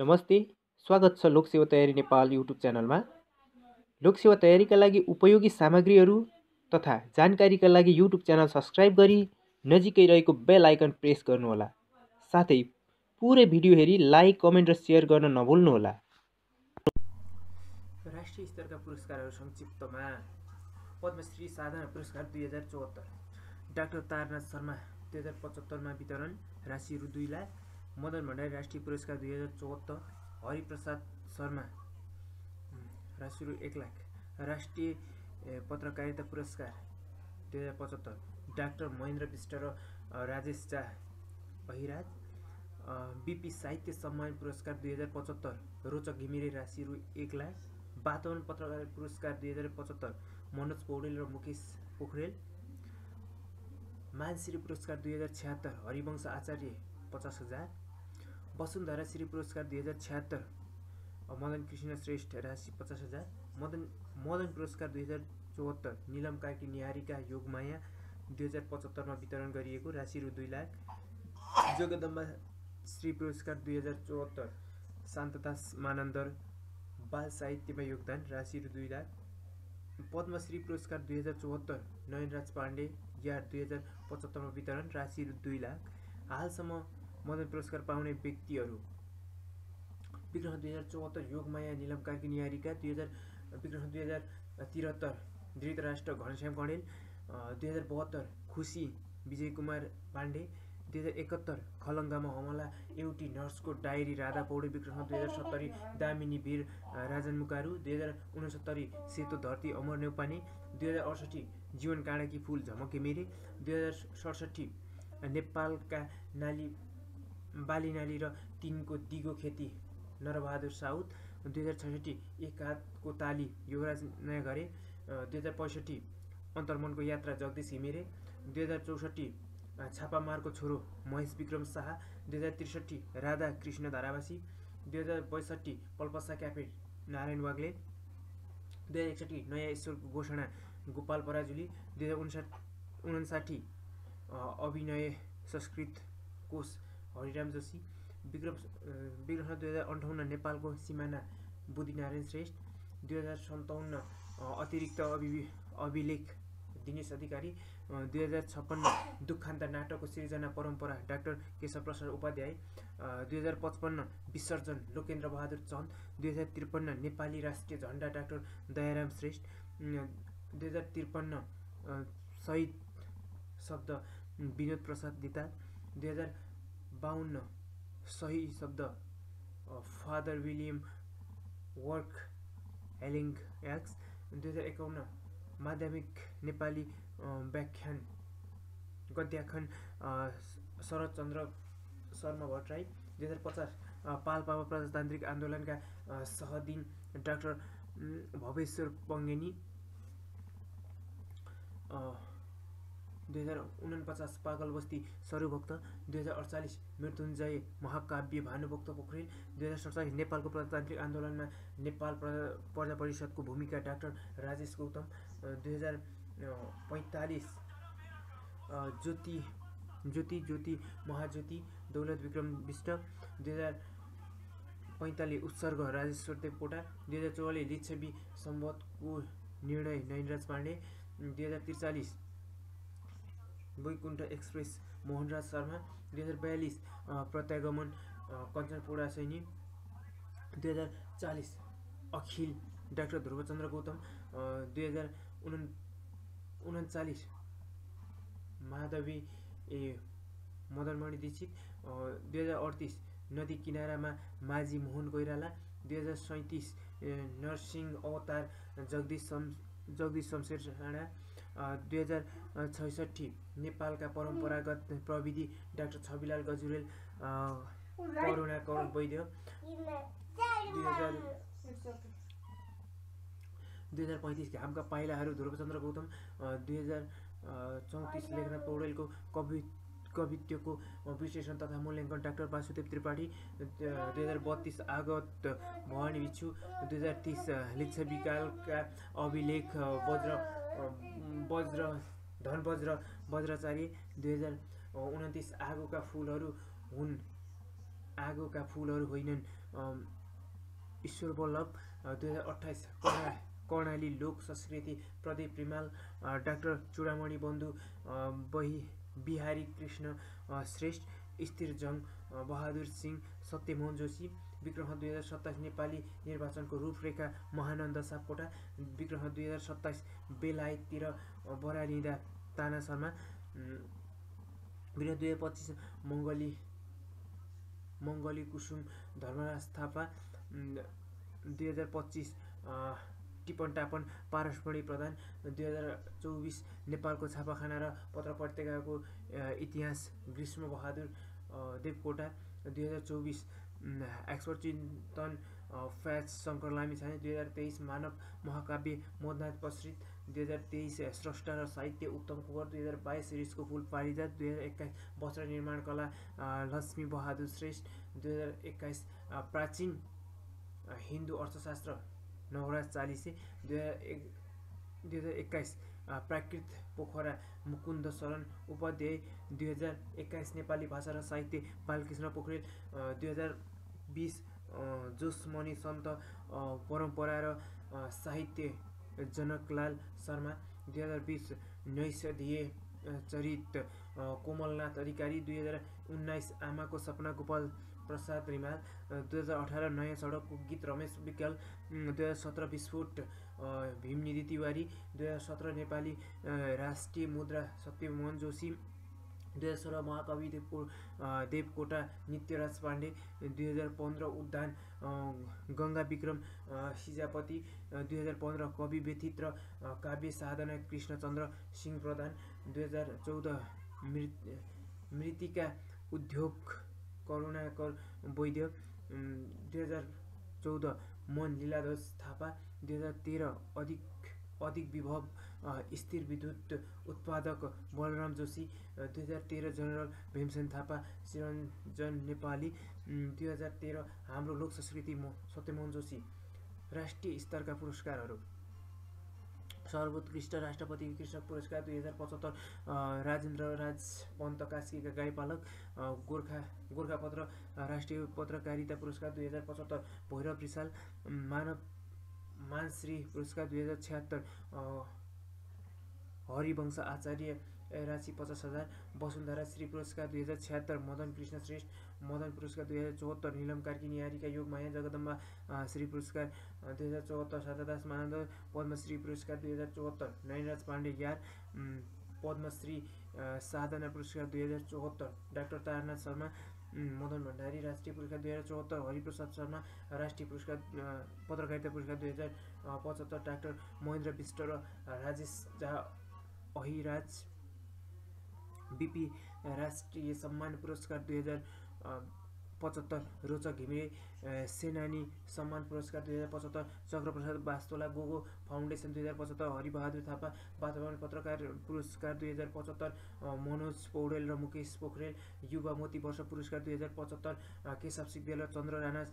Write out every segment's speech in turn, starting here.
नमस्ते स्वागत छ लोकसेवा तयारी नेपाल युट्युब च्यानलमा। लोकसेवा तयारीका लागि उपयोगी सामग्रीहरू तथा जानकारीका लागि युट्युब च्यानल सब्सक्राइब गरी नजिकै रहेको बेल आइकन प्रेस गर्नुहोला। साथै पुरै भिडियो हेरी लाइक कमेन्ट र सेयर गर्न नभुल्नुहोला। राष्ट्रिय स्तरका पुरस्कारहरू संक्षिप्तमा। पद्मश्री साधारण पुरस्कार दुई हजार चौहत्तर। डाक्टर तारनाथ शर्मा दुई हजार पचहत्तरमा वितरण राशि रु दुई लाख। मदन भण्डारी राष्ट्रिय पुरस्कार दुई हजार चौहत्तर हरिप्रसाद शर्मा राशि रु एक लाख राष्ट्रिय पत्रकारिता पुरस्कार दुई हजार पचहत्तर डाक्टर महेन्द्र विष्ट र राजेश झा अहिराज बिपी साहित्य सम्मान पुरस्कार दुई हजार पचहत्तर रोचक घिमिरे राशि रु एक लाख वातावरण पत्रकार पुरस्कार दुई हजार पचहत्तर मनोज पौडेल र मुकेश पोखरेल मानश्री पुरस्कार दुई हजार छ्यात्तर हरिवंश आचार्य पचास हजार। वसुन्धरा श्री पुरस्कार दुई हजार छ्यात्तर। मदन कृष्ण श्रेष्ठ राशि पचास हजार। मदन मदन पुरस्कार दुई हजार चौहत्तर। निलम कार्की निहारिका योगमाया दुई हजार पचहत्तरमा वितरण गरिएको राशि रु दुई लाख। जगदम्बा श्री पुरस्कार दुई हजार चौहत्तर। शान्तदास मानन्दर बाल साहित्यमा योगदान राशि रु दुई लाख। पद्मश्री पुरस्कार दुई हजार चौहत्तर। नयनराज पाण्डे यार दुई हजार पचहत्तरमा वितरण राशि रु दुई लाख। हालसम्म मदन पुरस्कार पाउने व्यक्तिहरू। विक्रम दुई हजार चौहत्तर योगमाया निलम कार्की निहारिका दुई हजार विक्रम दुई हजार त्रिहत्तर धृतराष्ट्र घनश्याम कणेल दुई हजार बहत्तर खुसी विजय कुमार पाण्डे दुई हजार एकहत्तर खलङ्गामा हमला एउटी नर्सको डायरी राधा पौडे विक्रम दुई हजार सत्तरी दामिनी वीर राजन मुकारु दुई हजार उनसत्तरी सेतो धरती अमर नेउपाने दुई हजार अडसट्ठी जीवन काँडाकी फुल झमके मेरे दुई हजार सडसट्ठी नेपालका नाली बाली नाली र तिनको दिगो खेती नरबहादुर साउद दुई हजार छैसठी एक ताली युवराज नयाँ घरे दुई हजार पैँसठी अन्तर्मनको यात्रा जगदीश घिमिरे दुई हजार चौसठी छापामारको छोरो महेश विक्रम शाह दुई हजार त्रिसठी राधा कृष्ण धारावासी दुई हजार बैसठी पल्पसा क्याफे नारायण वाग्ले दुई हजार एकसठी नयाँ ईश्वरको घोषणा गोपाल पराजुली दुई हजार उन्साठी उन्साठी अभिनय संस्कृत कोष हरिराम जोशी विक्रम विक्रम दुई हजार अन्ठाउन्न नेपालको सिमाना बुद्धिनारायण श्रेष्ठ दुई हजार सन्ताउन्न अतिरिक्त अभि अभिलेख दिनेश अधिकारी दुई हजार छप्पन्न दुखान्त नाटकको सिर्जना परम्परा डाक्टर केशव प्रसाद उपाध्याय दुई हजार पचपन्न विसर्जन लोकेन्द्र बहादुर चन्द दुई हजार त्रिपन्न नेपाली राष्ट्रिय झन्डा डाक्टर दयाराम श्रेष्ठ दुई हजार त्रिपन्न शहीद शब्द विनोद प्रसाद दिता दुई हजार बाहन्न सही शब्द फादर विलियम वर्क हेलिङ एक्स दुई हजार एकाउन्न माध्यमिक नेपाली व्याख्यान गद्याख्यान शरदचन्द्र शर्मा भट्टराई दुई हजार पचास पाल्पामा प्रजातान्त्रिक आन्दोलनका सहदिन डाक्टर भवेश्वर पङ्गेनी दुई हजार उनपचास पागल बस्ती सरुभक्त दुई हजार अडचालिस मृत्युञ्जय महाकाव्य भानुभक्त पोखरेल दुई हजार सडचालिस नेपालको प्रजातान्त्रिक आन्दोलनमा नेपाल प्रजा परिषदको भूमिका डाक्टर राजेश गौतम दुई हजार पैँतालिस ज्योति ज्योति ज्योति महाज्योति दौलत विक्रम विष्ट दुई हजार पैँतालिस उत्सर्ग राजेश्वर देवकोटा दुई हजार चौवालिस लिच्छवी सम्बन्धको निर्णय नयनराज पाण्डे दुई हजार त्रिचालिस वैकुण्ठ एक्सप्रेस मोहनराज शर्मा दुई हजार बयालिस प्रत्यागमन कञ्चनपुरा सैनी दुई हजार चालिस अखिल डाक्टर ध्रुवचन्द्र गौतम दुई हजार उन माधवी ए मदनमणि दीक्षित दुई हजार अडतिस नदी किनारामा माझी मोहन कोइराला दुई हजार सैँतिस नरसिंह अवतार जगदीश सम जगदीश शमशेर राणा दुई हजार छैसठी नेपालका परम्परागत प्रविधि डाक्टर छविलाल गजुरेल करुणा कौर वैद्य। दुई हजार पैँतिस घामका पाइलाहरू ध्रुवचन्द्र गौतम दुई हजार चौतिस लेखनाथ पौडेलको कवि कवित्वको विश्लेषण तथा मूल्याङ्कन डाक्टर वासुदेव त्रिपाठी दुई हजार बत्तिस आगत भवानी भिक्षु दुई हजार तिस लिच्छविकालका अभिलेख वज्र वज्र धन वज्र वज्राचार्य दुई हजार उन्तिस आगोका फुलहरू हुन्। आगोका फुलहरू होइनन्। ईश्वर वल्लभ दुई हजार अठाइस कर्णा कर्णाली लोक संस्कृति प्रदीप रिमाल डाक्टर चुडामणि बन्धु बहि बिहारी कृष्ण श्रेष्ठ स्थिरजङ बहादुर सिंह सत्यमोहन जोशी विक्रम दुई हजार सत्ताइस नेपाली निर्वाचनको रूपरेखा महानन्द सापकोटा। विक्रम दुई हजार सत्ताइस बेलायततिर बरालिँदा ताना शर्मा। विक्रम दुई हजार पच्चिस मङ्गली मङ्गली कुसुम धर्मराज थापा। दुई हजार पच्चिस टिपन टापन पारसमणि प्रधान। दुई हजार चौबिस नेपालको छापाखाना र पत्र पत्रिकाको इतिहास ग्रीष्म बहादुर देवकोटा। दुई हजार चौबिस एक्सपर्ट चिन्तन फ्याज शङ्कर लामिछाने दुई हजार तेइस मानव महाकाव्य मोदनाथ पश्रित दुई हजार तेइस स्रष्टा र साहित्य उत्तम कुवर दुई हजार बाइस रिसको फुल पारिजात। दुई हजार एक्काइस वस्त्र निर्माण कला लक्ष्मी बहादुर श्रेष्ठ। दुई हजार एक्काइस प्राचीन हिन्दू अर्थशास्त्र नवराज चालिसे। दुई हजार एक दुई हजार एक्काइस प्राकृत पोखरा मुकुन्द शरण उपाध्याय। दुई हजार एक्काइस नेपाली भाषा र साहित्य बालकृष्ण पोखरेल। दुई हजार बिस जोसमणि सन्त परम्परा र साहित्य जनकलाल शर्मा दुई हजार बिस नैषधीय चरित कोमलनाथ अधिकारी दुई हजार उन्नाइस आमाको सपना गोपाल प्रसाद रिमाल दुई हजार अठार नयाँ सडकको गीत रमेश विकल दुई हजार सत्र विस्फोट भीमनिधि तिवारी दुई हजार सत्र नेपाली राष्ट्रिय मुद्रा सत्यमोहन जोशी दुई हजार सोह्र महाकवि देवको देवकोटा नित्यराज पाण्डे दुई हजार पन्ध्र उद्यान गङ्गा विक्रम सिजापति दुई हजार पन्ध्र कवि व्यथित र काव्य साधना कृष्णचन्द्र सिंह प्रधान दुई हजार चौध मृत मृतिका उद्योग करुणाकर वैद्य दुई हजार चौध मन लीलाध्वज थापा दुई हजार तेह्र अधिक अधिक विभव स्थिर विद्युत उत्पादक बलराम जोशी दुई हजार तेह्र जनरल भीमसेन थापा चिरञ्जन नेपाली दुई हजार तेह्र हाम्रो लोक संस्कृति सत्यमोहन जोशी। राष्ट्रिय स्तरका पुरस्कारहरू। सर्वोत्कृष्ट राष्ट्रपति कृषक पुरस्कार दुई हजार पचहत्तर राजेन्द्र राज पन्त कास्कीका गाईपालक गोर्खा गोर्खापत्र राष्ट्रिय पत्रकारिता पुरस्कार दुई हजार पचहत्तर भैरव रिसाल मानव मानश्री पुरस्कार दुई हजार छ्यात्तर हरिवंश आचार्य राशि पचास हजार वसुन्धरा श्री पुरस्कार दुई हजार छ्यात्तर मदन कृष्ण श्रेष्ठ मदन पुरस्कार दुई हजार चौहत्तर निलम कार्की निहारिका योगमाया जगदम्बा श्री पुरस्कार दुई हजार चौहत्तर शारदास मानन्द पद्मश्री पुरस्कार दुई हजार चौहत्तर नयनराज पाण्डे यार पद्मश्री साधना पुरस्कार दुई हजार चौहत्तर डाक्टर तारनाथ शर्मा मदन भण्डारी राष्ट्रिय पुरस्कार दुई हजार चौहत्तर हरिप्रसाद शर्मा राष्ट्रिय पुरस्कार पत्रकारिता पुरस्कार दुई हजार पचहत्तर डाक्टर महेन्द्र विष्ट र राजेश झा अहिराज बिपी राष्ट्रिय सम्मान पुरस्कार दुई हजार पचहत्तर रोचक घिमिरे सेनानी सम्मान पुरस्कार दुई हजार पचहत्तर चक्रप्रसाद बास्तोला गोगो फाउन्डेसन दुई हजार पचहत्तर हरिबहादुर थापा वातावरण पत्रकार पुरस्कार दुई हजार पचहत्तर मनोज पौडेल र मुकेश पोखरेल युवा मोती वर्ष पुरस्कार दुई हजार पचहत्तर केशव सिग्देल र चन्द्र राणा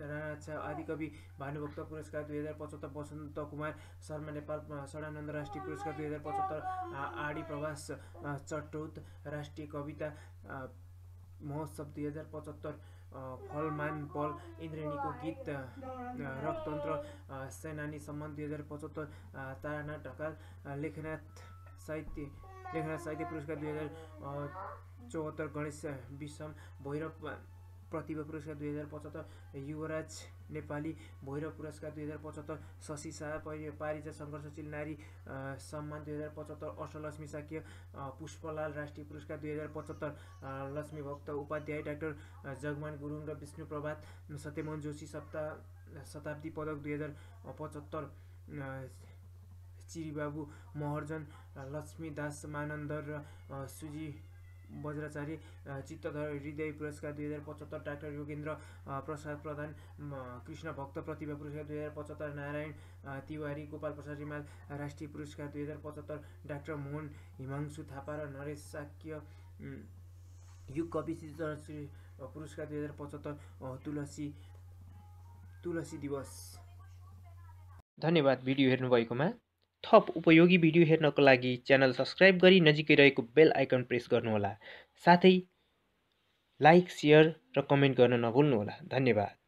राणा आदिकवि भानुभक्त पुरस्कार दुई हजार पचहत्तर वसन्त कुमार शर्मा नेपाल सडानन्द राष्ट्रिय पुरस्कार दुई हजार पचहत्तर आडी प्रवास चटौत राष्ट्रिय कविता महोत्सव दुई हजार पचहत्तर फलमान पल इन्द्रेणीको गीत रकतन्त्र सेनानी सम्मान दुई हजार पचहत्तर तारानाथ ढकाल लेखनाथ साहित्य लेखनाथ साहित्य पुरस्कार दुई हजार चौहत्तर गणेश विषम भैरव प्रतिभा पुरस्कार दुई हजार पचहत्तर युवराज नेपाली भैरव पुरस्कार दुई हजार पचहत्तर शशि शाह पारिजा सङ्घर्षशील नारी सम्मान दुई हजार पचहत्तर अष्टलक्ष्मी साक्य पुष्पलाल राष्ट्रिय पुरस्कार दुई हजार पचहत्तर लक्ष्मी भक्त उपाध्याय डाक्टर जगमान गुरुङ र विष्णु प्रभात सत्यमोहन जोशी सप्ता शताब्दी पदक दुई हजार पचहत्तर चिरीबाबु महर्जन लक्ष्मीदास मानन्दर र सुजी वज्राचार्य चित्तधर हृदय पुरस्कार दुई हजार पचहत्तर डाक्टर योगेन्द्र प्रसाद प्रधान कृष्ण भक्त प्रतिभा पुरस्कार दुई हजार पचहत्तर नारायण तिवारी गोपाल प्रसाद रिमाल राष्ट्रिय पुरस्कार दुई हजार पचहत्तर डाक्टर मोहन हिमांशु थापा र नरेश साक्य युग कवि पुरस्कार दुई हजार पचहत्तर तुलसी तुलसी दिवस। धन्यवाद भिडियो हेर्नुभएकोमा। थप उपयोगी भिडियो हेर्नको लागि च्यानल सब्सक्राइब गरी नजिकै रहेको बेल आइकन प्रेस गर्नुहोला। साथै लाइक सेयर र कमेन्ट गर्न नभुल्नुहोला। धन्यवाद।